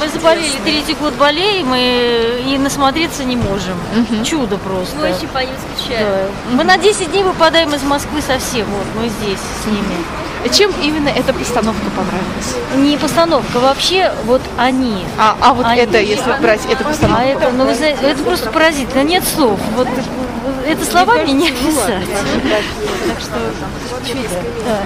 Мы заболели, третий год болеем и, и насмотреться не можем. Чудо просто. Мы очень по ним скучаем. Да. Мы на 10 дней выпадаем из Москвы совсем. Вот мы здесь с ними. Чем именно эта постановка понравилась? Не постановка, вообще вот они. А, а вот Они. это, если брать эту а постановку. А это, ну вы знаете, это просто поразительно. Нет слов. Вот это словами не описать. Так что чудо. Да.